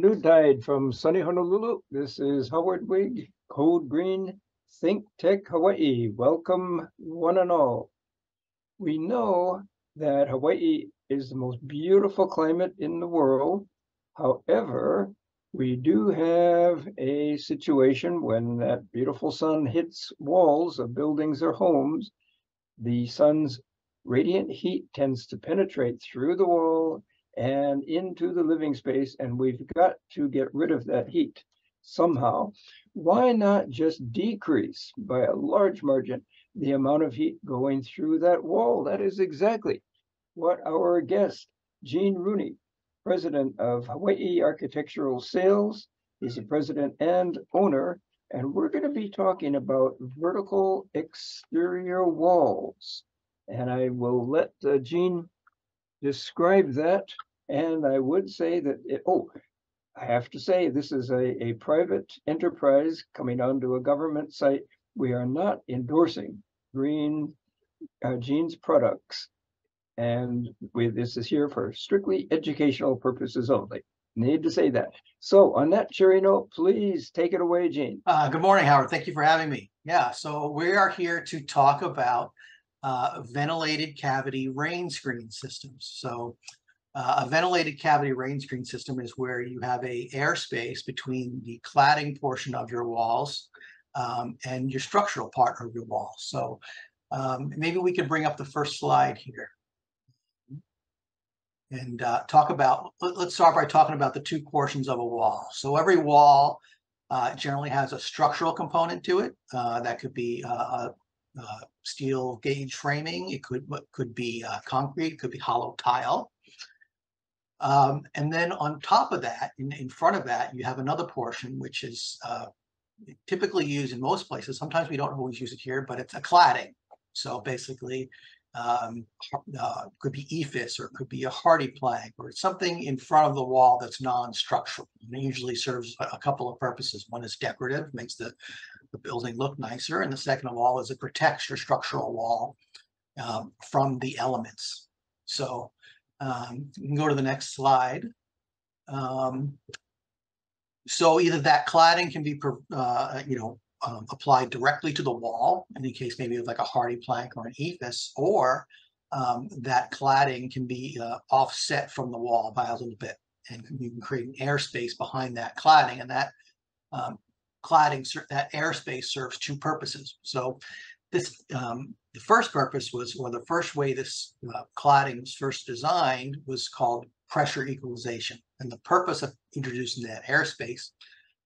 Noontide from sunny Honolulu. This is Howard Wiig, Code Green, Think Tech Hawaii. Welcome, one and all. We know that Hawaii is the most beautiful climate in the world. However, we do have a situation when that beautiful sun hits walls of buildings or homes, the sun's radiant heat tends to penetrate through the wall and into the living space, and we've got to get rid of that heat somehow. Why not just decrease by a large margin the amount of heat going through that wall? That is exactly what our guest, Gene Rooney, president of Hawaii Architectural Sales, he's the president and owner, and we're going to be talking about vertical exterior walls. And I will let uh, Gene describe that and I would say that, it, oh, I have to say, this is a, a private enterprise coming onto a government site. We are not endorsing Green uh, products. And we, this is here for strictly educational purposes only. Need to say that. So on that cheery note, please take it away, Gene. Uh, good morning, Howard. Thank you for having me. Yeah, so we are here to talk about uh, ventilated cavity rain screen systems. So uh, a ventilated cavity rain screen system is where you have a airspace between the cladding portion of your walls um, and your structural part of your wall. So um, maybe we could bring up the first slide here and uh, talk about, let, us start by talking about the two portions of a wall. So every wall uh, generally has a structural component to it. Uh, that could be uh, steel gauge framing. It could, could be uh, concrete, it could be hollow tile. Um, and then on top of that, in, in front of that, you have another portion, which is uh, typically used in most places. Sometimes we don't always use it here, but it's a cladding. So basically, um, uh, could be EIFS or it could be a Hardie plank or something in front of the wall that's non-structural. It usually serves a couple of purposes. One is decorative, makes the, the building look nicer. And the second of all is it protects your structural wall um, from the elements. So um, you can go to the next slide. Um, so either that cladding can be, uh, you know, um, applied directly to the wall, in the case maybe of like a Hardie plank or an EIFS, or um, that cladding can be uh, offset from the wall by a little bit. And you can create an airspace behind that cladding, and that um, cladding, that airspace serves two purposes. So this um, the first purpose was, or the first way this uh, cladding was first designed was called pressure equalization. And the purpose of introducing that airspace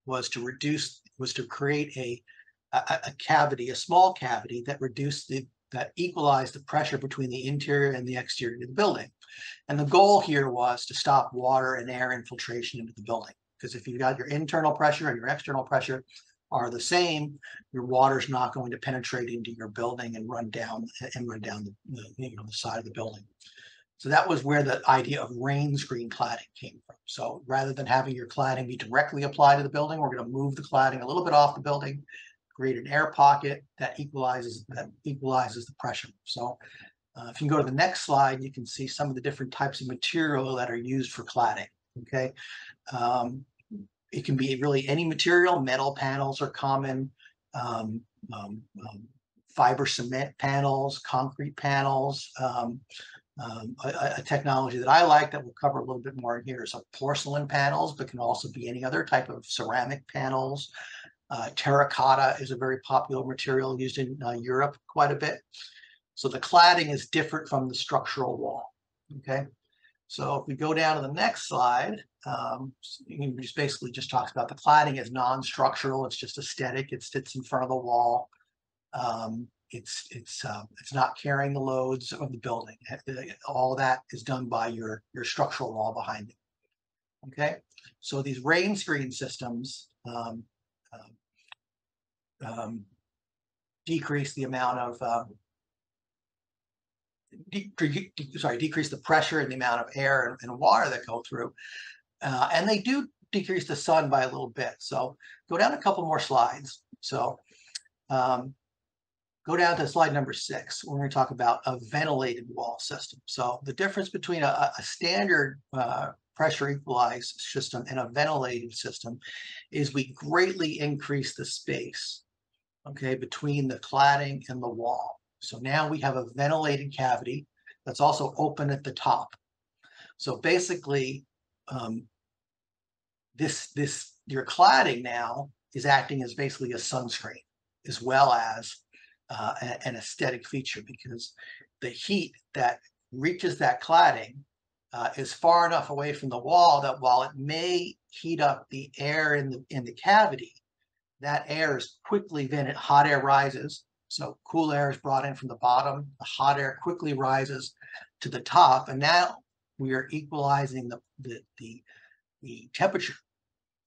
was to reduce, was to create a, a, a cavity, a small cavity that reduced the, that equalized the pressure between the interior and the exterior of the building. And the goal here was to stop water and air infiltration into the building. Because if you've got your internal pressure and your external pressure, are the same, your water's not going to penetrate into your building and run down and run down the, the you know the side of the building. So that was where the idea of rain screen cladding came from. So rather than having your cladding be directly applied to the building, we're going to move the cladding a little bit off the building, create an air pocket that equalizes that equalizes the pressure. So uh, if you go to the next slide, you can see some of the different types of material that are used for cladding. Okay, um, it can be really any material. Metal panels are common. Um, um, um, fiber cement panels, concrete panels. Um, um, a, a, technology that I like that we'll cover a little bit more in here is porcelain panels, but can also be any other type of ceramic panels. Uh, terracotta is a very popular material used in uh, Europe quite a bit. So the cladding is different from the structural wall. Okay. So if we go down to the next slide, um, it just basically just talks about the cladding is non-structural. It's just aesthetic. It sits in front of the wall. Um, it's it's uh, it's not carrying the loads of the building. All that is done by your your structural wall behind it. Okay, so these rain screen systems um, um, um decrease the amount of uh, de de sorry, decrease the pressure and the amount of air and, and water that go through. Uh, and they do decrease the sun by a little bit. So go down a couple more slides. So um, go down to slide number six. We're going to talk about a ventilated wall system. So the difference between a, a standard uh, pressure equalized system and a ventilated system is we greatly increase the space, okay, between the cladding and the wall. So now we have a ventilated cavity that's also open at the top. So basically, um, this this your cladding now is acting as basically a sunscreen as well as uh, an aesthetic feature because the heat that reaches that cladding uh, is far enough away from the wall that while it may heat up the air in the in the cavity, that air is quickly it hot air rises. So cool air is brought in from the bottom. The hot air quickly rises to the top, and now we are equalizing the the the, the temperature.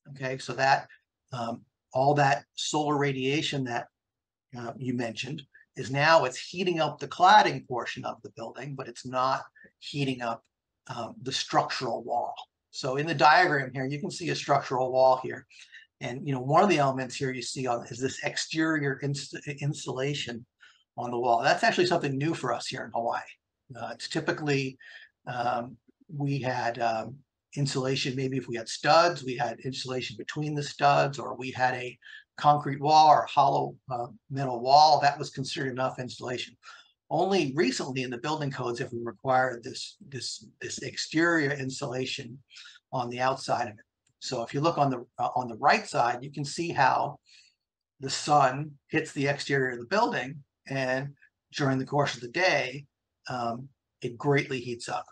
Okay, so that um, all that solar radiation that uh, you mentioned is now it's heating up the cladding portion of the building, but it's not heating up um, the structural wall. So in the diagram here, you can see a structural wall here. And you know, one of the elements here you see on is this exterior inst insulation on the wall. That's actually something new for us here in Hawaii. Uh, it's typically um, we had um, insulation. Maybe if we had studs, we had insulation between the studs, or we had a concrete wall or hollow uh, metal wall. That was considered enough insulation. Only recently in the building codes have we required this this this exterior insulation on the outside of it. So if you look on the uh, on the right side, you can see how the sun hits the exterior of the building, and during the course of the day, um, it greatly heats up.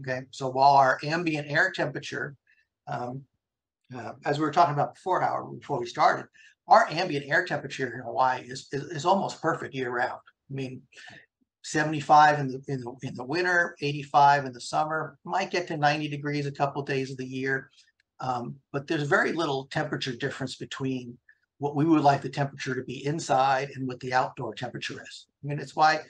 Okay, so while our ambient air temperature, um, uh, as we were talking about before, however, before we started, our ambient air temperature in Hawaii is, is, is almost perfect year round. I mean, 75 in the in the in the winter, 85 in the summer, might get to 90 degrees a couple of days of the year. Um, but there's very little temperature difference between what we would like the temperature to be inside and what the outdoor temperature is. I mean, it's why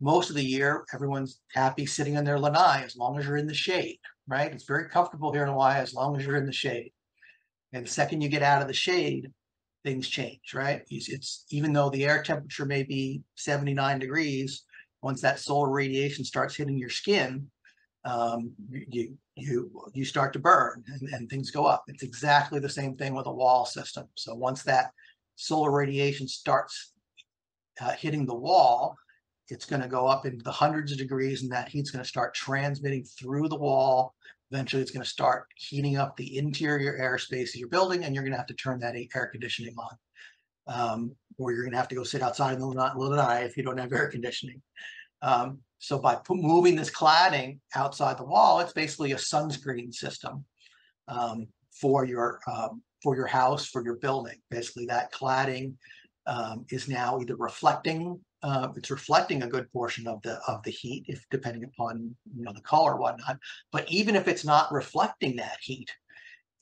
most of the year everyone's happy sitting in their lanai as long as you're in the shade, right? It's very comfortable here in Hawaii as long as you're in the shade. And the second you get out of the shade, things change, right? It's, it's even though the air temperature may be 79 degrees, once that solar radiation starts hitting your skin, um, you you you start to burn and, and things go up. It's exactly the same thing with a wall system. So once that solar radiation starts uh, hitting the wall, it's going to go up into the hundreds of degrees, and that heat's going to start transmitting through the wall. Eventually, it's going to start heating up the interior airspace of your building, and you're going to have to turn that air conditioning on. Um, or you're going to have to go sit outside in the lanai if you don't have air conditioning. Um, so by moving this cladding outside the wall, it's basically a sunscreen system um, for your um, for your house, for your building. Basically, that cladding um, is now either reflecting uh, it's reflecting a good portion of the of the heat, if depending upon you know the color or whatnot. But even if it's not reflecting that heat,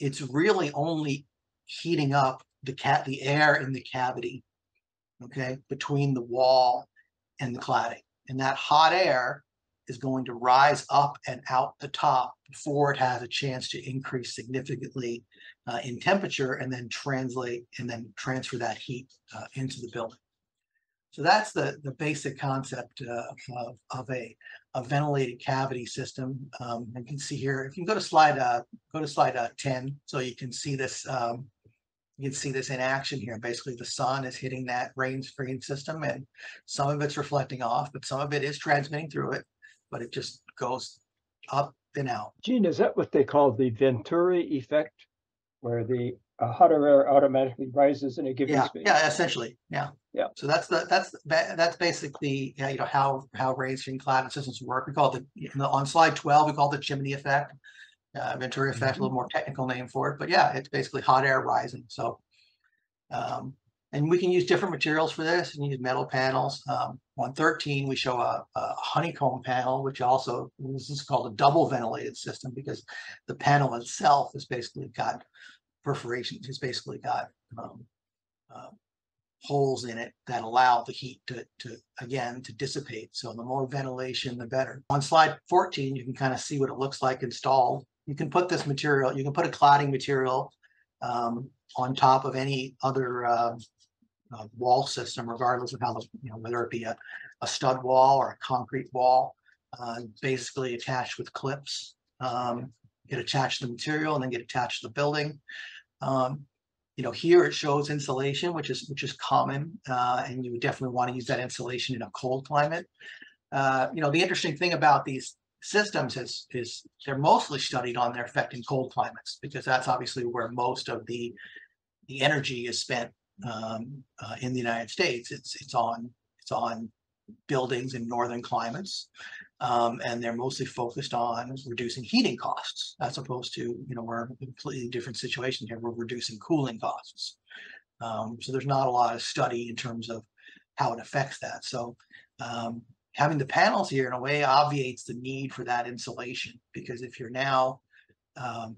it's really only heating up the cat the air in the cavity, okay, between the wall and the cladding and that hot air is going to rise up and out the top before it has a chance to increase significantly uh, in temperature and then translate and then transfer that heat uh, into the building. So that's the, the basic concept uh, of, of a, a ventilated cavity system. Um, you can see here, if you can go to slide, uh, go to slide uh, 10, so you can see this um, you can see this in action here. Basically, the sun is hitting that rain screen system and some of it's reflecting off, but some of it is transmitting through it, but it just goes up and out. Gene, is that what they call the Venturi effect? Where the uh, hotter air automatically rises in a given Yeah, space? yeah, essentially, yeah. Yeah. So that's the, that's, that's basically, yeah, you know, how, how raising cladding systems work. We call it, the on slide twelve, we call it the chimney effect. Uh, Venturi effect, a little more technical name for it, but yeah, it's basically hot air rising, so. Um, and we can use different materials for this and use metal panels. Um, on thirteen, we show a, a honeycomb panel, which also, this is called a double ventilated system because the panel itself has basically got perforations, it's basically got, um, uh, holes in it that allow the heat to, to, again, to dissipate. So the more ventilation, the better. On slide fourteen, you can kind of see what it looks like installed. You can put this material, you can put a cladding material um, on top of any other uh, uh, wall system, regardless of how, the you know, whether it be a, a stud wall or a concrete wall, uh, basically attached with clips. Um, get attached to the material and then get attached to the building. Um, you know, here it shows insulation, which is which is common, uh, and you would definitely want to use that insulation in a cold climate. Uh, you know, the interesting thing about these systems is is they're mostly studied on their effect in cold climates because that's obviously where most of the the energy is spent um, uh, in the United States. It's it's on it's on buildings in northern climates, um, and they're mostly focused on reducing heating costs as opposed to you know we're in a completely different situation here. We're reducing cooling costs. Um, so there's not a lot of study in terms of how it affects that. So um, having the panels here in a way obviates the need for that insulation because if you're now um,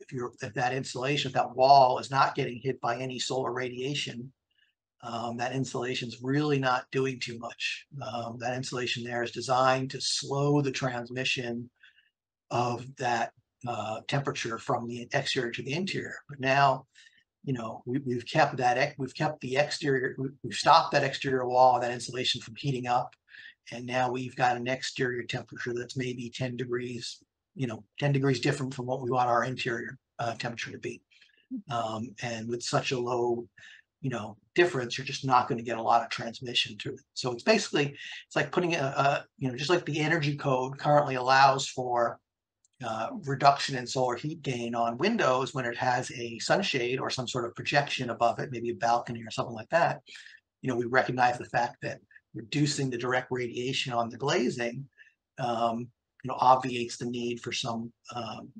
if you're if that insulation if that wall is not getting hit by any solar radiation um, that insulation is really not doing too much. Um, that insulation there is designed to slow the transmission of that uh, temperature from the exterior to the interior. But now you know we, we've kept that we've kept the exterior we've stopped that exterior wall that insulation from heating up and now we've got an exterior temperature that's maybe 10 degrees, you know, 10 degrees different from what we want our interior uh, temperature to be. Um, and with such a low, you know, difference, you're just not going to get a lot of transmission through it. So it's basically, it's like putting a, a you know, just like the energy code currently allows for uh, reduction in solar heat gain on windows when it has a sunshade or some sort of projection above it, maybe a balcony or something like that. You know, we recognize the fact that reducing the direct radiation on the glazing, um, you know, obviates the need for some um,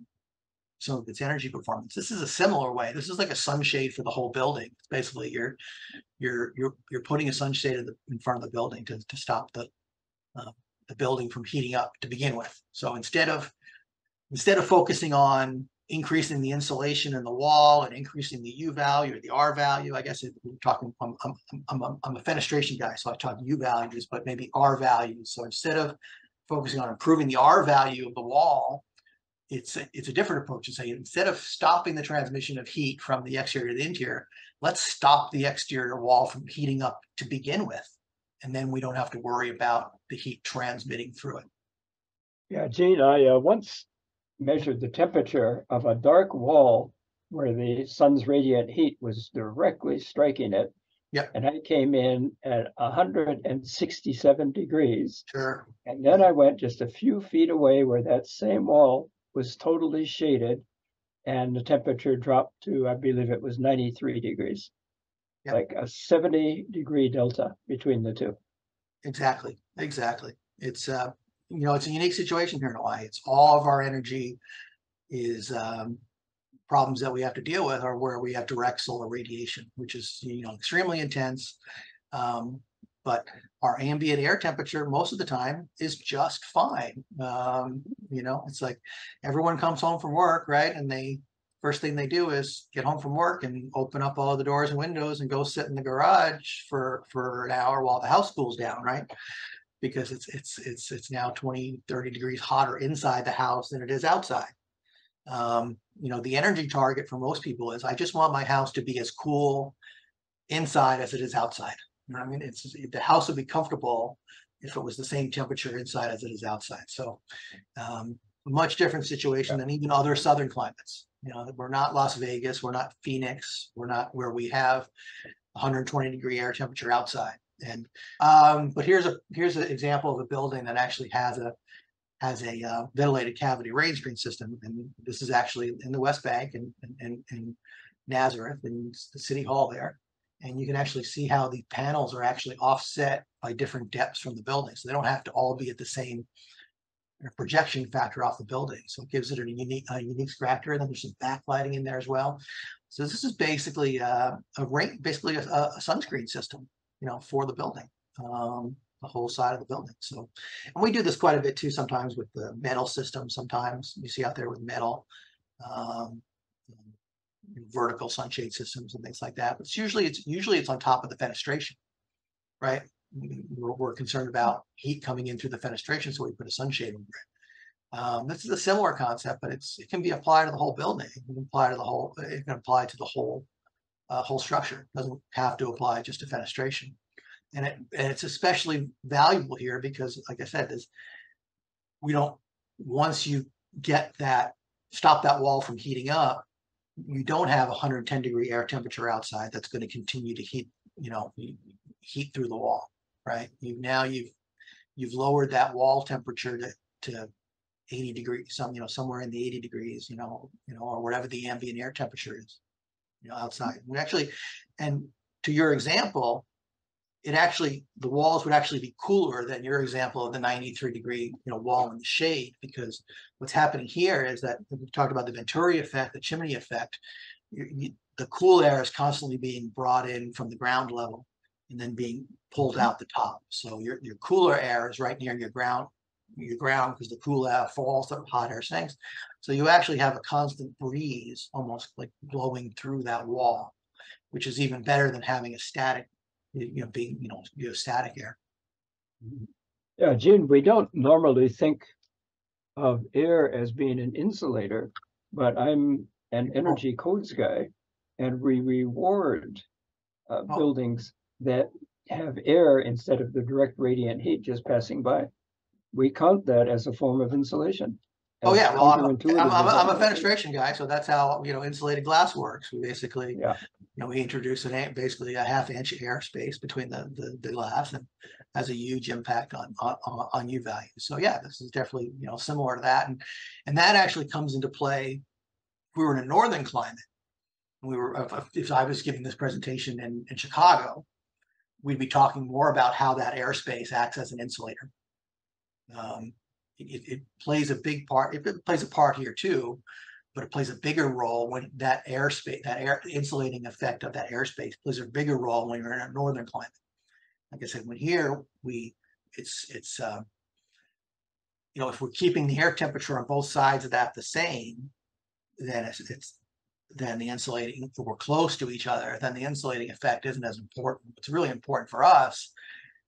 some of its energy performance. This is a similar way. This is like a sunshade for the whole building. Basically, you're you're you're you're putting a sunshade in, the, in front of the building to to stop the uh, the building from heating up to begin with. So instead of instead of focusing on increasing the insulation in the wall and increasing the U value or the R value. I guess we're talking, I'm, I'm, I'm, I'm, a fenestration guy, so I talk U values, but maybe R values. So instead of focusing on improving the R value of the wall, it's a, it's a different approach to say instead of stopping the transmission of heat from the exterior to the interior, let's stop the exterior wall from heating up to begin with. And then we don't have to worry about the heat transmitting through it. Yeah, Gene, I uh, once measured the temperature of a dark wall where the sun's radiant heat was directly striking it. Yeah. And I came in at 167 degrees. Sure. And then I went just a few feet away where that same wall was totally shaded and the temperature dropped to, I believe it was 93 degrees. Yeah. Like a 70 degree delta between the two. Exactly. Exactly. It's uh you know, it's a unique situation here in Hawaii. It's all of our energy is um, problems that we have to deal with are where we have direct solar radiation, which is you know extremely intense. Um, but our ambient air temperature most of the time is just fine. Um, you know, it's like everyone comes home from work, right? And they first thing they do is get home from work and open up all the doors and windows and go sit in the garage for for an hour while the house cools down, right? Because it's it's it's it's now 20 30 degrees hotter inside the house than it is outside. Um, you know the energy target for most people is i just want my house to be as cool inside as it is outside. You know i mean? It's the house would be comfortable if it was the same temperature inside as it is outside. So um, much different situation than even other southern climates. You know we're not las vegas we're not phoenix we're not where we have 120 degree air temperature outside and um, but here's a here's an example of a building that actually has a has a uh, ventilated cavity rain screen system, and this is actually in the West Bank and and in Nazareth in the city hall there. And you can actually see how the panels are actually offset by different depths from the building, so they don't have to all be at the same projection factor off the building. So it gives it a unique a unique factor. And then there's some backlighting in there as well. So this is basically uh, a rain, basically a, a sunscreen system you know, for the building, um, the whole side of the building. So, and we do this quite a bit too, sometimes with the metal system. Sometimes you see out there with metal, um, vertical sunshade systems and things like that. But it's usually it's usually it's on top of the fenestration, right? We're, we're concerned about heat coming in through the fenestration, so we put a sunshade over it. Um, this is a similar concept, but it's it can be applied to the whole building. It can apply to the whole. It can apply to the whole uh, whole structure. Doesn't have to apply just to fenestration. And, it, and it's especially valuable here because, like I said, is we don't once you get that stop that wall from heating up, you don't have hundred and ten degree air temperature outside that's going to continue to heat, you know, heat through the wall, right? You now you've you've lowered that wall temperature to to 80 degrees, some you know somewhere in the 80 degrees, you know, you know, or whatever the ambient air temperature is, you know, outside. We actually, and to your example, it actually the walls would actually be cooler than your example of the 93 degree you know wall in the shade because what's happening here is that we talked about the Venturi effect, the chimney effect. You, you, the cool air is constantly being brought in from the ground level and then being pulled mm-hmm. out the top. So your your cooler air is right near your ground your ground because the cool air falls, the hot air sinks. So you actually have a constant breeze, almost like blowing through that wall, which is even better than having a static, you know, being you know, you have static air. Yeah, Gene, we don't normally think of air as being an insulator, but I'm an energy codes guy, and we reward uh, Oh. buildings that have air instead of the direct radiant heat just passing by. We count that as a form of insulation. Oh yeah, well, I'm, a- I'm, I'm, a- I'm a that might be. fenestration guy, so that's how you know insulated glass works. We basically, Yeah. you know, we introduce an basically a half inch airspace between the, the the glass and has a huge impact on on on U value. So yeah, this is definitely you know similar to that, and and that actually comes into play. If we were in a northern climate, we were if I was giving this presentation in in Chicago, we'd be talking more about how that airspace acts as an insulator. Um, it, it- plays a big part. It, it plays a part here too, but it plays a bigger role when that airspace, that air insulating effect of that airspace plays a bigger role when you're in a northern climate. Like I said, when here we, it's it's uh, you know if we're keeping the air temperature on both sides of that the same, then it's, it's then the insulating if we're close to each other, then the insulating effect isn't as important. What's really important for us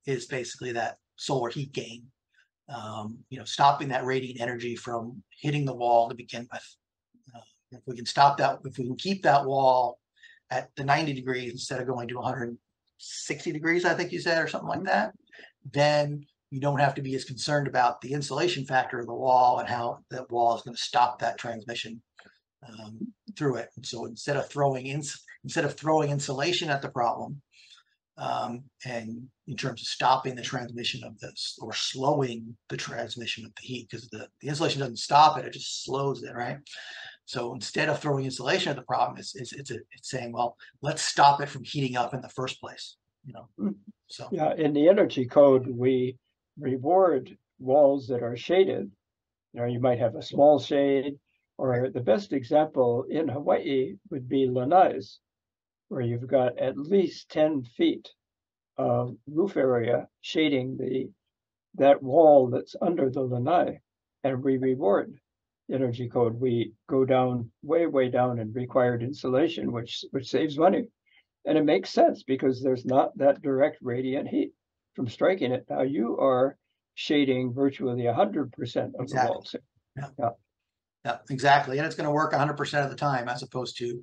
is basically that solar heat gain um, you know, stopping that radiant energy from hitting the wall to begin with. Uh, if we can stop that, if we can keep that wall at the 90 degrees instead of going to 160 degrees, I think you said, or something like that, then you don't have to be as concerned about the insulation factor of the wall and how that wall is going to stop that transmission um, through it. And so instead of throwing in, instead of throwing insulation at the problem, um, and in terms of stopping the transmission of this or slowing the transmission of the heat because the, the insulation doesn't stop it, it just slows it, right? So instead of throwing insulation at the problem, it's, it's, it's, a, it's saying, well, let's stop it from heating up in the first place, you know? Mm. So, Yeah, in the energy code, we reward walls that are shaded. You know, you might have a small shade, or the best example in Hawaii would be lanais, where you've got at least ten feet of roof area shading the that wall that's under the lanai, and we reward energy code. We go down way, way down in required insulation, which which saves money. And it makes sense because there's not that direct radiant heat from striking it. Now you are shading virtually hundred percent of Exactly. the walls. yeah, exactly. And it's going to work 100% of the time as opposed to,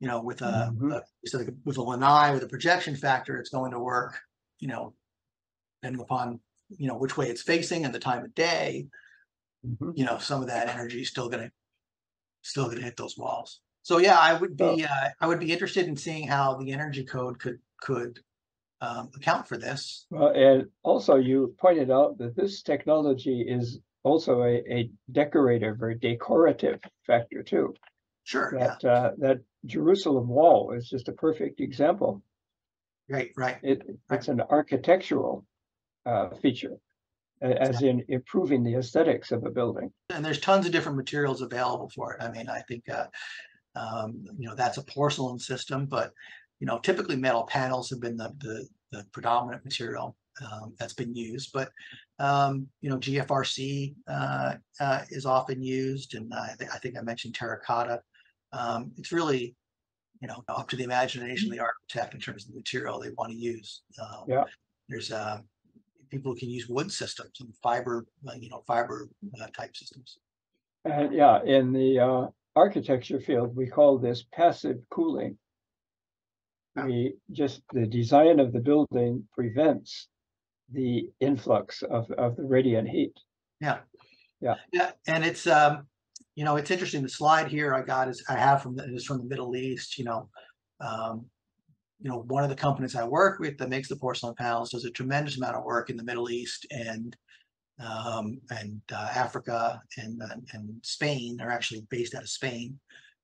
you know, with a, Mhm. a with a lanai with a projection factor, it's going to work, you know, depending upon, you know, which way it's facing and the time of day. Mhm. you know, some of that energy is still gonna, still gonna hit those walls. So yeah, I would be, uh, I would be interested in seeing how the energy code could, could um, account for this. Well, and also you pointed out that this technology is also a, a decorative or decorative factor too. Sure, yeah, That uh, that Jerusalem wall is just a perfect example. right, right, It it's an architectural uh, feature, as in improving the aesthetics of a building. and there's tons of different materials available for it. I mean, I think, uh, um, you know, that's a porcelain system, but, you know, typically metal panels have been the, the, the predominant material, um, that's been used, but, um, you know, GFRC, uh, uh, is often used, and I think, I think I mentioned terracotta. Um, it's really, you know, up to the imagination of the architect in terms of the material they want to use. Um, Yeah. There's, uh, people can use wood systems and fiber, uh, you know, fiber uh, type systems. And yeah, in the uh, architecture field, we call this passive cooling. Yeah. We just, the design of the building prevents the influx of, of the radiant heat. Yeah. Yeah. Yeah, and it's, um, you know, it's interesting. The slide here I got is I have from the, is from the Middle East. You know, um, you know, one of the companies I work with that makes the porcelain panels does a tremendous amount of work in the Middle East and um, and uh, Africa and uh, and Spain. They're actually based out of Spain,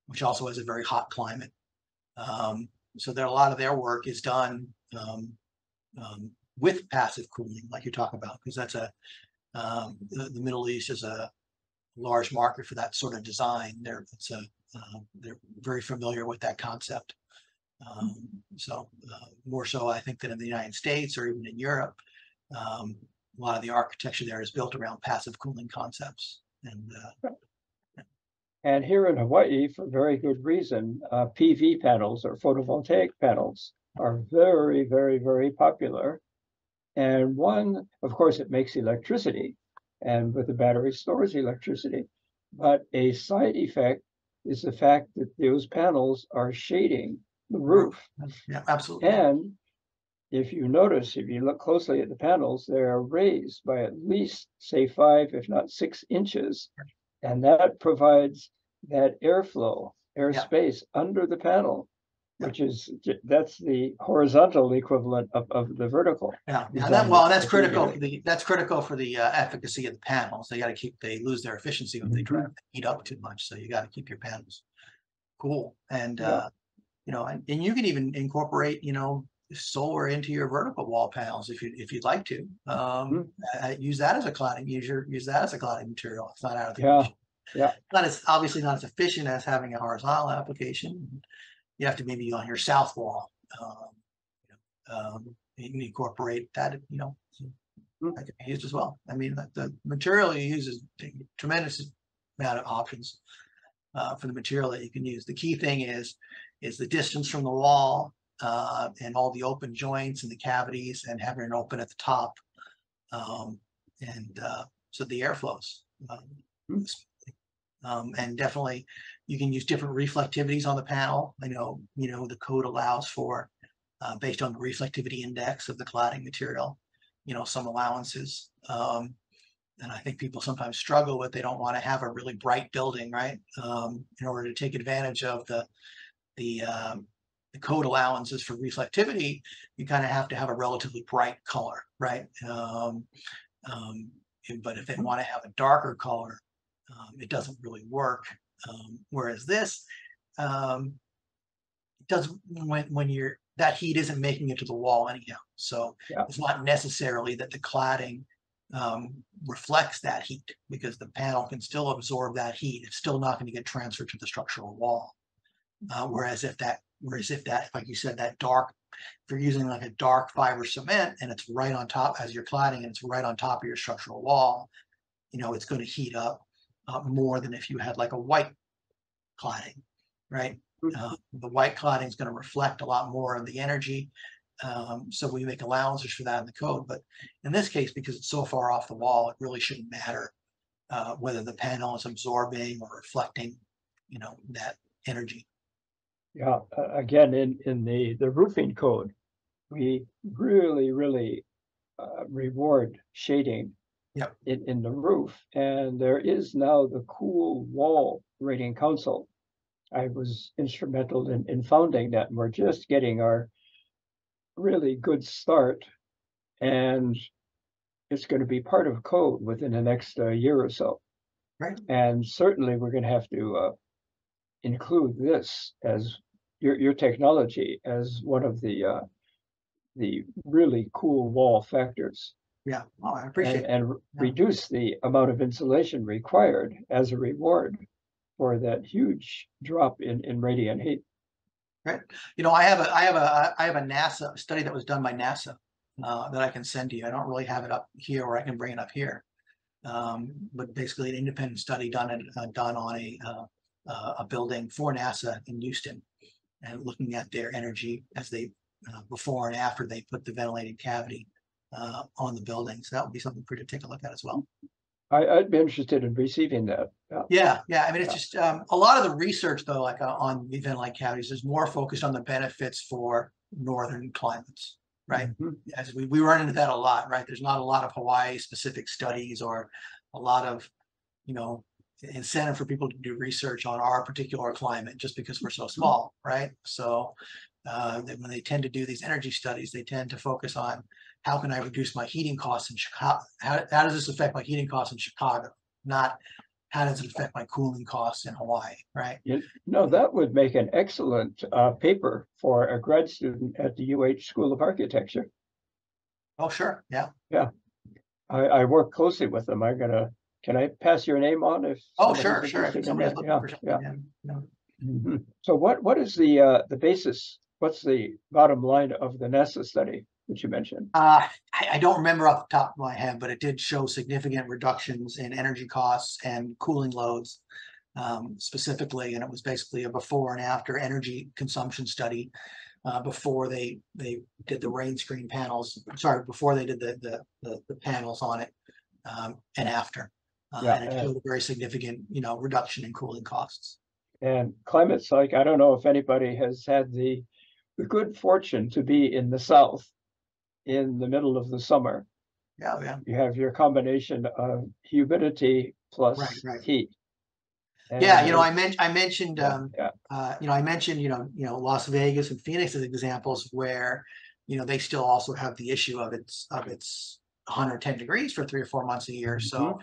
which also has a very hot climate. Um, so there a lot of their work is done um, um, with passive cooling, like you talk about, because that's a um, the, the Middle East is a large market for that sort of design. They're it's a uh, they're very familiar with that concept. Um, so uh, more so, I think, than in the United States or even in Europe. Um, a lot of the architecture there is built around passive cooling concepts. And uh, And here in Hawaii, for very good reason, uh, PV panels or photovoltaic panels are very, very, very popular. And one, of course, it makes electricity, and with the battery stores electricity. But a side effect is the fact that those panels are shading the roof. yeah, absolutely. And if you notice, if you look closely at the panels, they are raised by at least, say, five, if not six inches. And that provides that airflow, airspace under the panel, Yeah. Which is, that's the horizontal equivalent of, of the vertical. Yeah, yeah, that, well, that's critical for the, that's critical for the uh, efficacy of the panels. They gotta keep, they lose their efficiency if they try Mm-hmm. to heat up too much, so you gotta keep your panels cool. And, Yeah. uh, you know, and, and you can even incorporate, you know, solar into your vertical wall panels if you, if you'd like to. Um, uh, use that as a cladding, use your, use that as a cladding material. It's not out of the. Yeah, yeah. Not as, obviously not as efficient as having a horizontal application. You have to maybe on your south wall. um, you know, Um, incorporate that, you know, so Mm. that can be used as well. I mean, the, the material you use is a tremendous amount of options uh, for the material that you can use. The key thing is, is the distance from the wall uh, and all the open joints and the cavities and having it open at the top. Um, and uh, so the air flows. Um, Hmm. Um, and definitely you can use different reflectivities on the panel. I know, you know, the code allows for, uh, based on the reflectivity index of the cladding material, you know, some allowances. Um, and I think people sometimes struggle with, they don't want to have a really bright building, right? Um, in order to take advantage of the, the, um, the code allowances for reflectivity, you kind of have to have a relatively bright color, right? Um, um, but if they want to have a darker color, um, it doesn't really work. Um, whereas this, um, does when when you're that heat isn't making it to the wall anyhow. So Yeah. it's not necessarily that the cladding um, reflects that heat because the panel can still absorb that heat. It's still not going to get transferred to the structural wall. Uh, whereas if that, whereas if that, like you said, that dark, if you're using like a dark fiber cement and it's right on top as you're cladding and it's right on top of your structural wall, you know, it's going to heat up uh, more than if you had like a white cladding, right? Mhm. Uh, the white cladding is going to reflect a lot more of the energy. Um, so we make allowances for that in the code. But in this case, because it's so far off the wall, it really shouldn't matter uh, whether the panel is absorbing or reflecting, you know, that energy. Yeah, again, in, in the, the roofing code, we really, really uh, reward shading Yep. in, in the roof. And there is now the Cool Wall Rating Council. I was instrumental in, in founding that, and we're just getting our really good start. And it's going to be part of code within the next uh, year or so. Right. And certainly, we're going to have to uh, include this as your your technology as one of the uh, the really cool wall factors Yeah, well, I and, appreciate it. and Yeah. reduce the amount of insulation required as a reward for that huge drop in in radiant heat. Right. You know, I have a, I have a, I have a NASA study that was done by NASA uh, that I can send to you. I don't really have it up here, or I can bring it up here. Um, but basically, an independent study done at, uh, done on a uh, uh, a building for NASA in Houston, and looking at their energy as they uh, before and after they put the ventilated cavity uh, on the building. So that would be something for you to take a look at as well. I, I'd be interested in receiving that. Yeah. Yeah, yeah. I mean, it's Yeah. just um, a lot of the research, though, like uh, on the ventilated cavities, is more focused on the benefits for northern climates, right? Mhm. As we, we run into that a lot, right? There's not a lot of Hawaii specific studies or a lot of, you know, incentive for people to do research on our particular climate just because we're so small, right? So uh, when they tend to do these energy studies, they tend to focus on how can I reduce my heating costs in Chicago? How, how does this affect my heating costs in Chicago? Not how does it affect my cooling costs in Hawaii, right? You know, that would make an excellent uh, paper for a grad student at the UH School of Architecture. Oh, sure, yeah. I, I work closely with them. I'm gonna, can I pass your name on if? Oh, sure, sure. If somebody's looking Yeah, for yeah. something, yeah, no. Mhm. So what, what is the, uh, the basis? What's the bottom line of the NASA study that you mentioned? Uh, I, I don't remember off the top of my head, but it did show significant reductions in energy costs and cooling loads. Um, specifically, and it was basically a before and after energy consumption study. Uh, before they, they did the rain screen panels, sorry, before they did the, the, the, the panels on it. Um, and after. Uh, Yeah, and it showed a very significant, you know, reduction in cooling costs. And climates like, I don't know if anybody has had the, the good fortune to be in the south in the middle of the summer. Yeah, yeah. You have your combination of humidity plus Right, right. heat. Yeah, you know, I And, mentioned, I mentioned, um, Yeah, uh, you know, I mentioned, you know, you know, Las Vegas and Phoenix as examples where, you know, they still also have the issue of it's, of it's hundred ten degrees for three or four months a year, Mm-hmm. so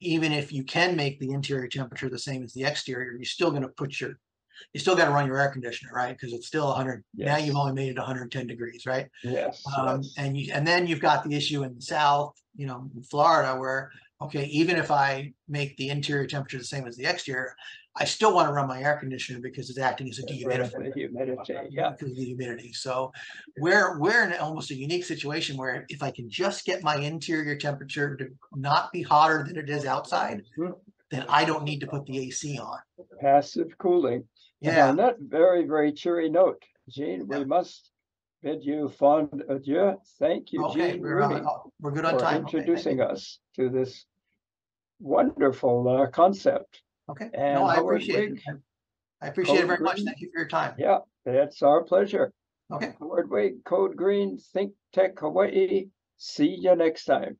even if you can make the interior temperature the same as the exterior, you're still gonna put your, you still gotta run your air conditioner, right? Because it's still hundred, now you've only made it hundred and ten degrees, right? yes, Um, yes. and you, and then you've got the issue in the south, you know, in Florida where, okay, even if I make the interior temperature the same as the exterior, I still want to run my air conditioner because it's acting as a dehumidifier. humidity, yeah. Because of the humidity. So we're, we're in almost a unique situation where if I can just get my interior temperature to not be hotter than it is outside, Mhm. then I don't need to put the AC on. Passive cooling. And Yeah, On that very, very cheery note, Gene, Yeah. we must bid you fond adieu. Thank you, okay, Gene we're, uh, Rooney, we're good on for time. Okay, introducing us to this wonderful uh, concept. Okay, and no, I appreciate it. I appreciate it Code very much. Thank you for your time. Yeah, it's our pleasure. Okay. Howard Wiig, Code Green, Think Tech Hawaii. See you next time.